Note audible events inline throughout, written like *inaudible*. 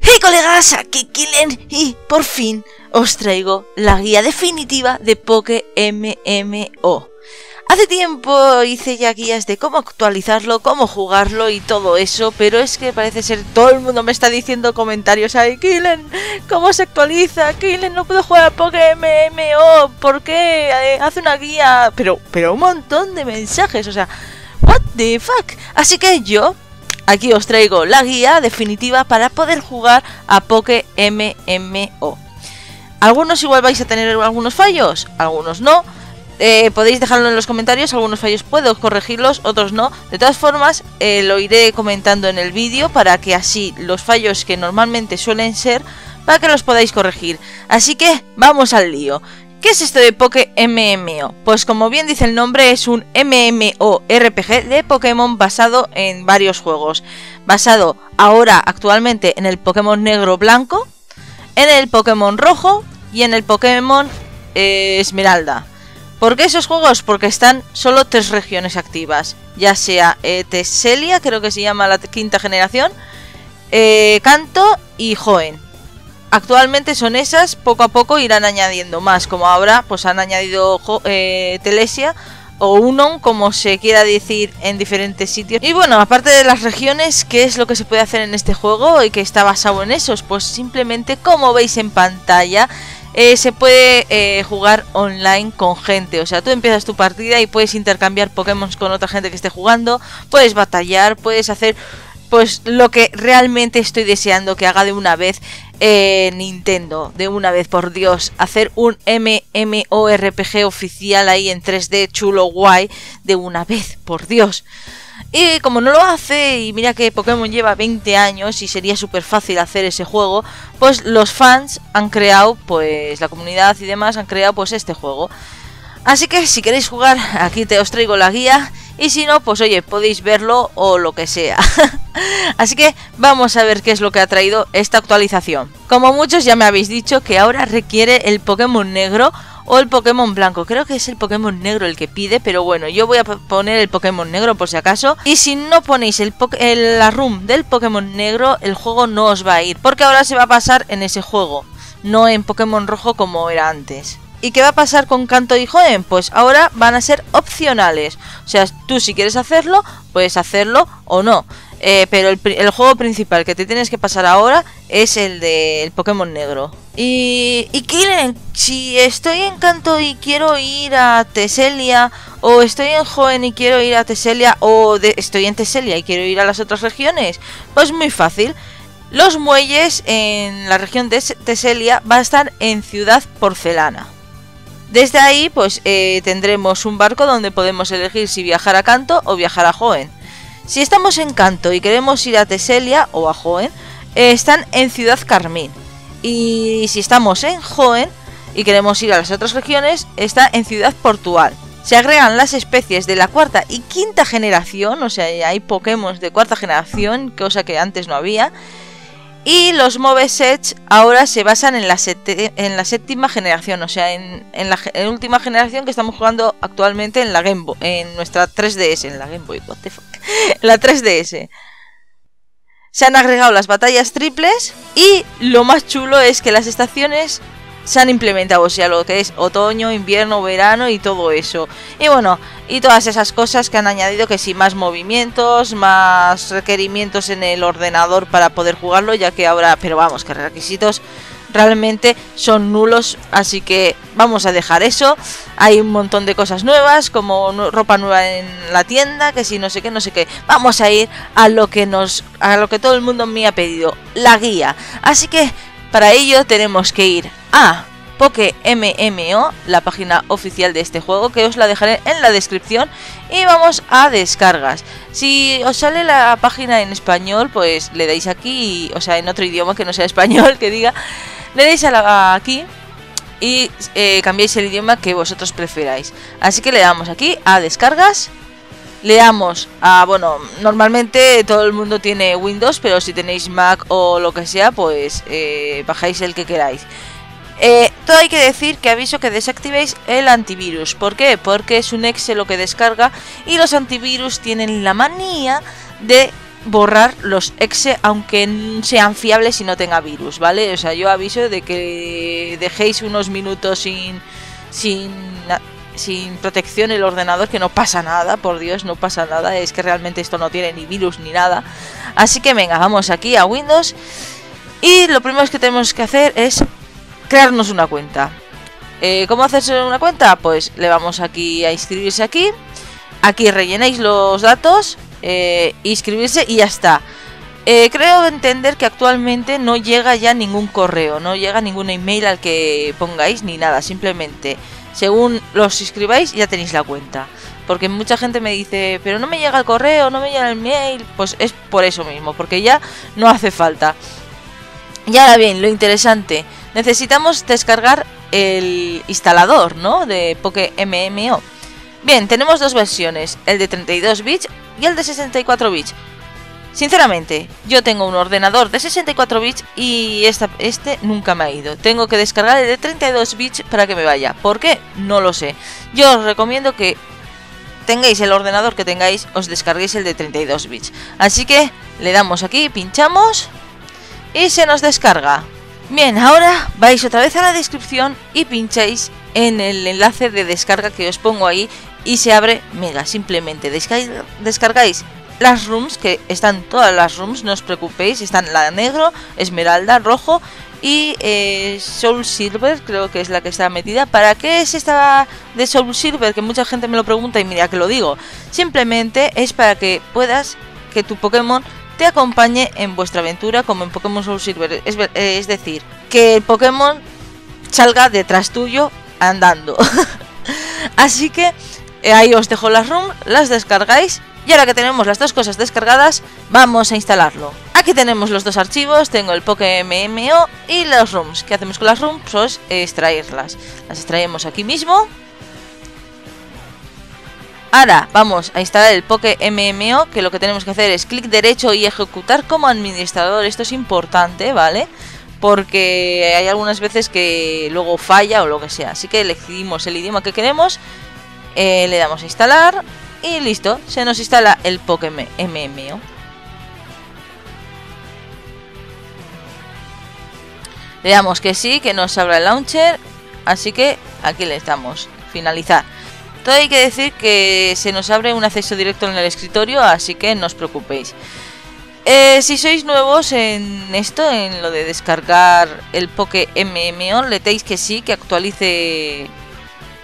Hey colegas, aquí Killen y por fin os traigo la guía definitiva de Poké MMO. Hace tiempo hice ya guías de cómo actualizarlo, cómo jugarlo y todo eso, pero es que parece ser todo el mundo me está diciendo comentarios ahí, Killen, ¿cómo se actualiza? Killen, no puedo jugar a Poké MMO, ¿por qué? Eh, hace una guía, pero, pero un montón de mensajes, o sea, what the fuck. Así que yo aquí os traigo la guía definitiva para poder jugar a Poké MMO. Algunos igual vais a tener algunos fallos, algunos no eh, podéis dejarlo en los comentarios, algunos fallos puedo corregirlos, otros no. De todas formas, eh, lo iré comentando en el vídeo para que así los fallos que normalmente suelen ser, para que los podáis corregir. Así que vamos al lío. ¿Qué es esto de Poké MMO? Pues como bien dice el nombre, es un MMORPG de Pokémon basado en varios juegos. Basado ahora actualmente en el Pokémon negro blanco, en el Pokémon rojo y en el Pokémon eh, esmeralda. ¿Por qué esos juegos? Porque están solo tres regiones activas, ya sea eh, Tesselia, creo que se llama la quinta generación, eh, Kanto y Joen. Actualmente son esas, poco a poco irán añadiendo más, como ahora pues han añadido eh, Telesia o Unon, como se quiera decir en diferentes sitios. Y bueno, aparte de las regiones, ¿qué es lo que se puede hacer en este juego y que está basado en esos? Pues simplemente como veis en pantalla, eh, se puede eh, jugar online con gente. O sea, tú empiezas tu partida y puedes intercambiar Pokémon con otra gente que esté jugando, puedes batallar, puedes hacer pues lo que realmente estoy deseando que haga de una vez eh, Nintendo, de una vez, por Dios, hacer un MMORPG oficial ahí en 3D chulo guay, de una vez, por Dios. Y como no lo hace, y mira que Pokémon lleva 20 años y sería súper fácil hacer ese juego, pues los fans han creado, pues la comunidad y demás han creado pues este juego. Así que si queréis jugar, aquí te os traigo la guía. Y si no, pues oye, podéis verlo o lo que sea. *laughs* Así que vamos a ver qué es lo que ha traído esta actualización. Como muchos ya me habéis dicho que ahora requiere el Pokémon negro o el Pokémon blanco. Creo que es el Pokémon negro el que pide, pero bueno, yo voy a poner el Pokémon negro por si acaso. Y si no ponéis el, la room del Pokémon negro, el juego no os va a ir, porque ahora se va a pasar en ese juego, no en Pokémon rojo como era antes. ¿Y qué va a pasar con Canto y Joen? Pues ahora van a ser opcionales. O sea, tú si quieres hacerlo, puedes hacerlo o no. Eh, pero el, juego principal que te tienes que pasar ahora es el del Pokémon negro. Y, y Kilen, si estoy en Canto y quiero ir a Teselia, o estoy en Joen y quiero ir a Teselia, o estoy en Teselia y quiero ir a las otras regiones, pues muy fácil. Los muelles en la región de Teselia van a estar en Ciudad Porcelana. Desde ahí, pues eh, tendremos un barco donde podemos elegir si viajar a Canto o viajar a Joen. Si estamos en Canto y queremos ir a Teselia o a Joen, eh, están en Ciudad Carmín. Y si estamos en Joen y queremos ir a las otras regiones, está en Ciudad Portual. Se agregan las especies de la cuarta y quinta generación, o sea, hay Pokémon de cuarta generación, cosa que antes no había. Y los Movesets ahora se basan en la, séptima generación, o sea, en, la, última generación que estamos jugando actualmente en la Game Boy, en nuestra 3DS, en la Game Boy, what the fuck, *laughs* la 3DS. Se han agregado las batallas triples y lo más chulo es que las estaciones se han implementado, sea, lo que es otoño, invierno, verano y todo eso. Y bueno, y todas esas cosas que han añadido que sí, más movimientos, más requerimientos en el ordenador para poder jugarlo, ya que ahora, pero vamos, que requisitos realmente son nulos, así que vamos a dejar eso. Hay un montón de cosas nuevas, como ropa nueva en la tienda, que si no sé qué, no sé qué. Vamos a ir a lo que nos a lo que todo el mundo me ha pedido, la guía. Así que para ello tenemos que ir a Poke MMO, la página oficial de este juego, que os la dejaré en la descripción. Y vamos a descargas. Si os sale la página en español, pues le dais aquí, o sea, en otro idioma que no sea español, *laughs* que diga, le dais a la, aquí y eh, cambiáis el idioma que vosotros preferáis. Así que le damos aquí a descargas leamos a, bueno, normalmente todo el mundo tiene Windows, pero si tenéis Mac o lo que sea, pues eh, bajáis el que queráis. Eh, todo hay que decir que aviso que desactivéis el antivirus. ¿Por qué? Porque es un Excel lo que descarga y los antivirus tienen la manía de borrar los exe aunque sean fiables y no tenga virus, ¿vale? O sea, yo aviso de que dejéis unos minutos sin sin sin protección el ordenador que no pasa nada, por Dios, no pasa nada, es que realmente esto no tiene ni virus ni nada. Así que venga, vamos aquí a Windows y lo primero que tenemos que hacer es crearnos una cuenta. Eh, ¿Cómo hacerse una cuenta? Pues le vamos aquí a inscribirse aquí. Aquí rellenéis los datos, eh, inscribirse y ya está. Eh, creo entender que actualmente no llega ya ningún correo, no llega ningún email al que pongáis ni nada, simplemente según los inscribáis ya tenéis la cuenta. Porque mucha gente me dice, pero no me llega el correo, no me llega el mail, pues es por eso mismo, porque ya no hace falta. Y ahora bien, lo interesante, necesitamos descargar el instalador, ¿no? De Poke MMO. Bien, tenemos dos versiones, el de 32 bits y el de 64 bits. Sinceramente, yo tengo un ordenador de 64 bits y este nunca me ha ido. Tengo que descargar el de 32 bits para que me vaya. ¿Por qué? No lo sé. Yo os recomiendo que tengáis el ordenador que tengáis, os descarguéis el de 32 bits. Así que le damos aquí, pinchamos y se nos descarga. Bien, ahora vais otra vez a la descripción y pincháis en el enlace de descarga que os pongo ahí y se abre Mega. Simplemente descargáis las rooms, que están todas las rooms, no os preocupéis, están la negro, esmeralda, rojo y eh, Soul Silver, creo que es la que está metida. ¿Para qué es esta de Soul Silver? Que mucha gente me lo pregunta y mira que lo digo. Simplemente es para que puedas que tu Pokémon te acompañe en vuestra aventura como en Pokémon Soul Silver. Es, es decir, que el Pokémon salga detrás tuyo andando. *laughs* Así que eh, ahí os dejo las rooms, las descargáis y ahora que tenemos las dos cosas descargadas, vamos a instalarlo. Aquí tenemos los dos archivos, tengo el PokeMMO y los rooms. ¿Qué hacemos con las rooms? Pues extraerlas. Las extraemos aquí mismo. Ahora vamos a instalar el PokeMMO, que lo que tenemos que hacer es clic derecho y ejecutar como administrador. Esto es importante, ¿vale? Porque hay algunas veces que luego falla o lo que sea. Así que elegimos el idioma que queremos, eh, le damos a instalar y listo, se nos instala el Pokémon MMO. Le damos que sí, que nos abra el launcher, así que aquí le damos finalizar. Todo hay que decir que se nos abre un acceso directo en el escritorio, así que no os preocupéis. Eh, si sois nuevos en esto, en lo de descargar el Poké MMO, le tenéis que sí, que actualice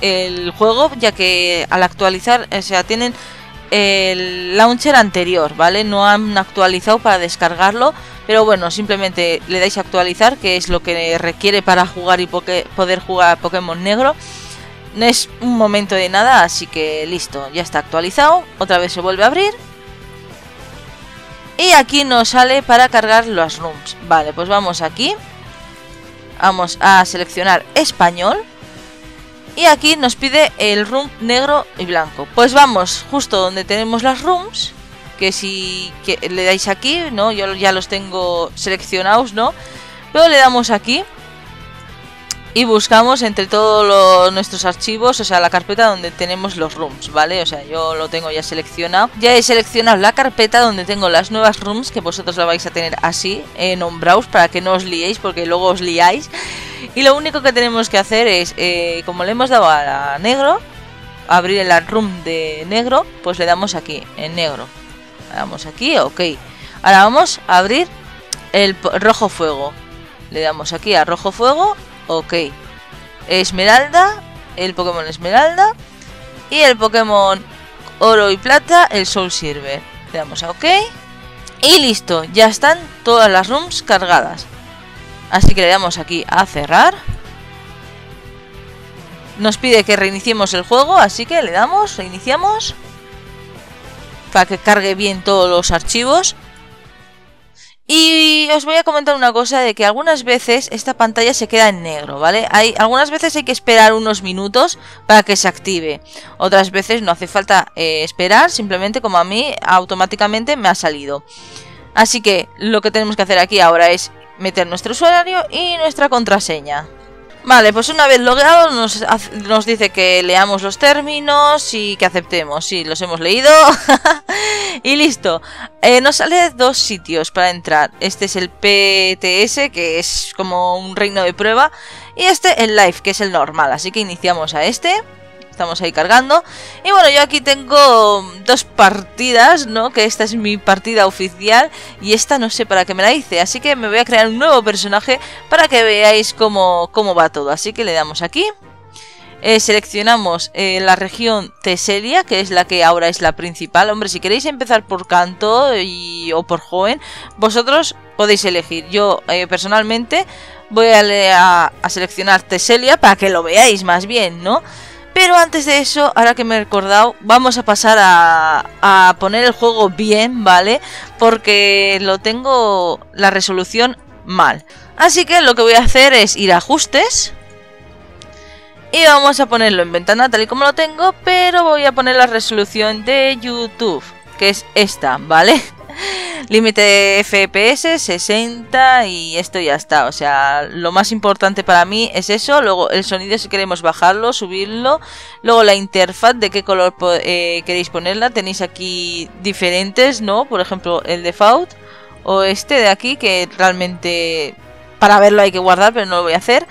el juego, ya que al actualizar, o sea, tienen el launcher anterior, ¿vale? No han actualizado para descargarlo, pero bueno, simplemente le dais a actualizar, que es lo que requiere para jugar y poder jugar Pokémon Negro. No es un momento de nada, así que listo, ya está actualizado. Otra vez se vuelve a abrir. Y aquí nos sale para cargar los rooms. Vale, pues vamos aquí. Vamos a seleccionar español. Y aquí nos pide el room negro y blanco. Pues vamos justo donde tenemos las rooms. Que si le dais aquí, ¿no? Yo ya los tengo seleccionados, ¿no? Luego le damos aquí. Y buscamos entre todos nuestros archivos, o sea, la carpeta donde tenemos los rooms, ¿vale? O sea, yo lo tengo ya seleccionado. Ya he seleccionado la carpeta donde tengo las nuevas rooms, que vosotros la vais a tener así, en nombrados, para que no os liéis, porque luego os liáis. Y lo único que tenemos que hacer es, eh, como le hemos dado a negro, abrir el room de negro, pues le damos aquí, en negro. Le damos aquí, ok. Ahora vamos a abrir el rojo fuego. Le damos aquí a rojo fuego, ok. Esmeralda, el Pokémon Esmeralda. Y el Pokémon oro y plata, el Soul Silver. Le damos a ok. Y listo, ya están todas las rooms cargadas. Así que le damos aquí a cerrar. Nos pide que reiniciemos el juego, así que le damos, reiniciamos. Para que cargue bien todos los archivos. Y os voy a comentar una cosa de que algunas veces esta pantalla se queda en negro, ¿vale? Hay, algunas veces hay que esperar unos minutos para que se active. Otras veces no hace falta eh, esperar, simplemente como a mí automáticamente me ha salido. Así que lo que tenemos que hacer aquí ahora es meter nuestro usuario y nuestra contraseña. Vale, pues una vez logueado nos, nos, dice que leamos los términos y que aceptemos. Sí, los hemos leído. *laughs* y listo. Eh, nos sale dos sitios para entrar. Este es el PTS, que es como un reino de prueba. Y este el Live, que es el normal. Así que iniciamos a este. Estamos ahí cargando. Y bueno, yo aquí tengo dos partidas, ¿no? Que esta es mi partida oficial y esta no sé para qué me la hice. Así que me voy a crear un nuevo personaje para que veáis cómo, cómo va todo. Así que le damos aquí. Eh, seleccionamos eh, la región Teselia, que es la que ahora es la principal. Hombre, si queréis empezar por canto y, o por joven, vosotros podéis elegir. Yo eh, personalmente voy a, a, a seleccionar Teselia para que lo veáis más bien, ¿no? Pero antes de eso, ahora que me he recordado, vamos a pasar a, poner el juego bien, ¿vale? Porque lo tengo la resolución mal. Así que lo que voy a hacer es ir a ajustes. Y vamos a ponerlo en ventana tal y como lo tengo, pero voy a poner la resolución de YouTube, que es esta, ¿vale? Límite FPS 60 y esto ya está. O sea, lo más importante para mí es eso. Luego el sonido si queremos bajarlo, subirlo. Luego la interfaz, de qué color eh, queréis ponerla. Tenéis aquí diferentes, ¿no? Por ejemplo, el default o este de aquí que realmente para verlo hay que guardar, pero no lo voy a hacer.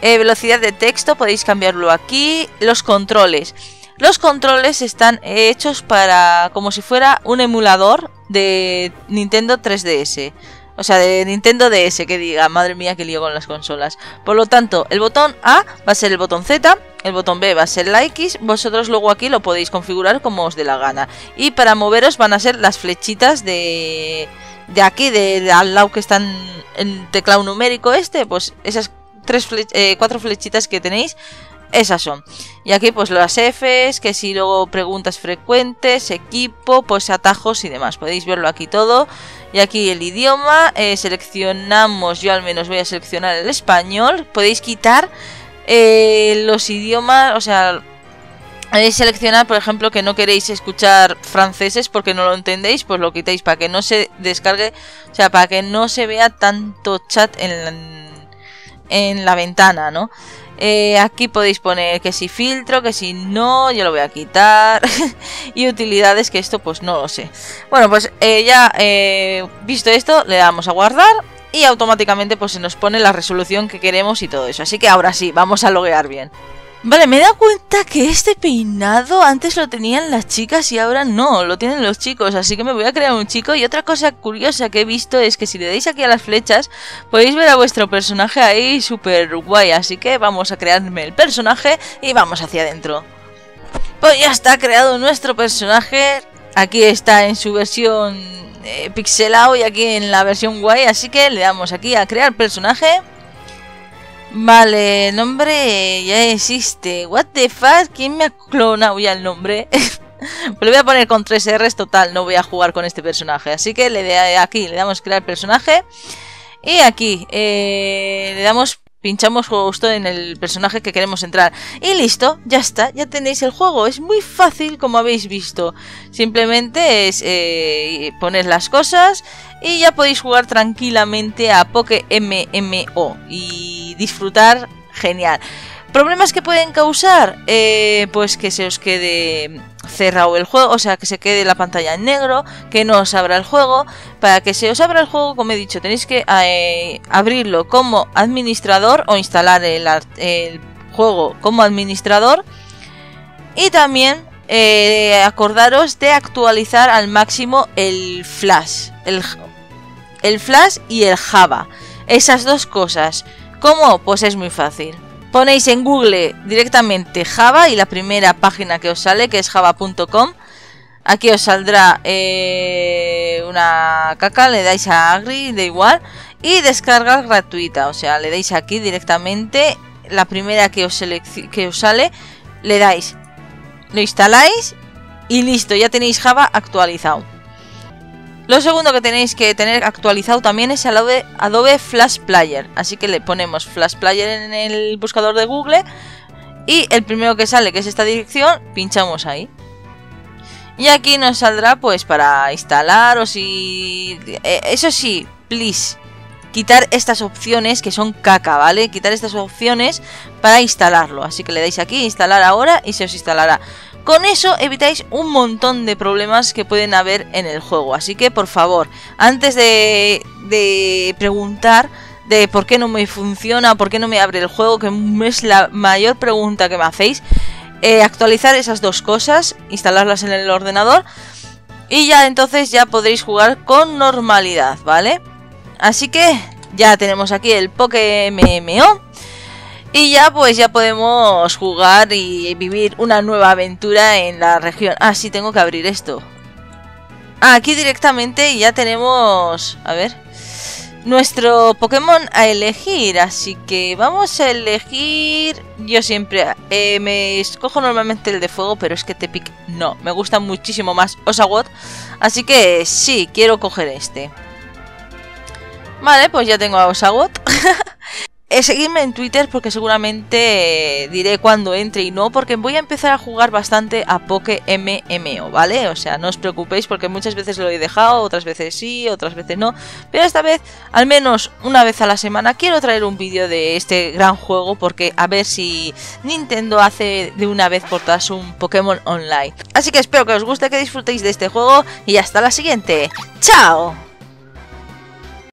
Eh, velocidad de texto, podéis cambiarlo aquí. Los controles. Los controles están hechos para como si fuera un emulador de Nintendo 3DS. O sea, de Nintendo DS, que diga, madre mía, que lío con las consolas. Por lo tanto, el botón A va a ser el botón Z, el botón B va a ser la X, vosotros luego aquí lo podéis configurar como os dé la gana. Y para moveros van a ser las flechitas de, de aquí, de, al lado que están en teclado numérico este, pues esas tres eh, cuatro flechitas que tenéis esas son. Y aquí pues las Fs, que si luego preguntas frecuentes, equipo, pues atajos y demás. Podéis verlo aquí todo. Y aquí el idioma, eh, seleccionamos, yo al menos voy a seleccionar el español. Podéis quitar eh, los idiomas, o sea, podéis seleccionar, por ejemplo, que no queréis escuchar franceses porque no lo entendéis, pues lo quitáis para que no se descargue, o sea, para que no se vea tanto chat en en la ventana, ¿no? Eh, aquí podéis poner que si filtro, que si no, yo lo voy a quitar. *laughs* y utilidades, que esto pues no lo sé. Bueno, pues eh, ya eh, visto esto, le damos a guardar. Y automáticamente pues se nos pone la resolución que queremos y todo eso. Así que ahora sí, vamos a loguear bien. Vale, me he dado cuenta que este peinado antes lo tenían las chicas y ahora no, lo tienen los chicos, así que me voy a crear un chico. Y otra cosa curiosa que he visto es que si le dais aquí a las flechas, podéis ver a vuestro personaje ahí súper guay. Así que vamos a crearme el personaje y vamos hacia adentro. Pues ya está creado nuestro personaje. Aquí está en su versión eh, pixelado y aquí en la versión guay. Así que le damos aquí a crear personaje. Vale, el nombre ya existe. What the fuck? ¿Quién me ha clonado ya el nombre? *laughs* pues le voy a poner con 3 R's total, no voy a jugar con este personaje. Así que le de aquí le damos crear personaje. Y aquí eh, le damos pinchamos justo en el personaje que queremos entrar. Y listo, ya está, ya tenéis el juego. Es muy fácil como habéis visto. Simplemente es eh, poner las cosas y ya podéis jugar tranquilamente a Poke MMO y disfrutar genial. ¿Problemas que pueden causar? Eh, pues que se os quede cerrado el juego, o sea, que se quede la pantalla en negro, que no os abra el juego. Para que se os abra el juego, como he dicho, tenéis que eh, abrirlo como administrador o instalar el, juego como administrador. Y también eh, acordaros de actualizar al máximo el Flash. El Flash y el Java. Esas dos cosas. ¿Cómo? Pues es muy fácil. Ponéis en Google directamente Java y la primera página que os sale, que es java.com. Aquí os saldrá eh, una caca, le dais a Agri, da igual. Y descarga gratuita, o sea, le dais aquí directamente. La primera que os, que os sale, le dais, lo instaláis y listo, ya tenéis Java actualizado. Lo segundo que tenéis que tener actualizado también es Adobe, Adobe Flash Player. Así que le ponemos Flash Player en el buscador de Google. Y el primero que sale, que es esta dirección, pinchamos ahí. Y aquí nos saldrá pues para instalar o si... Eh, eso sí, please, quitar estas opciones que son caca, ¿vale? Quitar estas opciones para instalarlo. Así que le dais aquí, instalar ahora y se os instalará. Con eso evitáis un montón de problemas que pueden haber en el juego. Así que por favor, antes de, preguntar de por qué no me funciona, por qué no me abre el juego, que es la mayor pregunta que me hacéis, eh, actualizar esas dos cosas, instalarlas en el ordenador y ya entonces ya podréis jugar con normalidad, ¿vale? Así que ya tenemos aquí el Poké MMO. Y ya pues ya podemos jugar y vivir una nueva aventura en la región. Ah, sí, tengo que abrir esto. Ah, aquí directamente ya tenemos... A ver. Nuestro Pokémon a elegir. Así que vamos a elegir... Yo siempre... Eh, me escojo normalmente el de fuego, pero es que Tepic no. Me gusta muchísimo más Osagot. Así que sí, quiero coger este. Vale, pues ya tengo a Osagot. *laughs* Eh, seguidme en Twitter porque seguramente eh, diré cuando entre y no, porque voy a empezar a jugar bastante a Poke MMO, ¿vale? O sea, no os preocupéis porque muchas veces lo he dejado, otras veces sí, otras veces no. Pero esta vez, al menos una vez a la semana, quiero traer un vídeo de este gran juego porque a ver si Nintendo hace de una vez por todas un Pokémon Online. Así que espero que os guste, que disfrutéis de este juego y hasta la siguiente. ¡Chao!